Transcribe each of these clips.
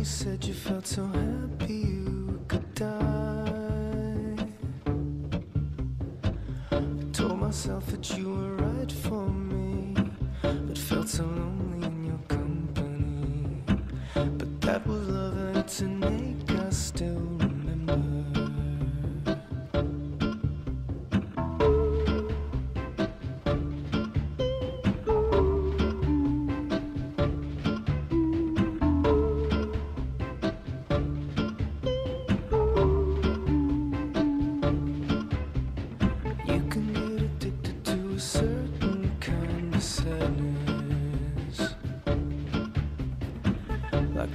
you said you felt so happy you could die. I told myself that you were right for me, but felt so lonely in your company. But that was love, and it's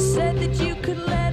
said that you could let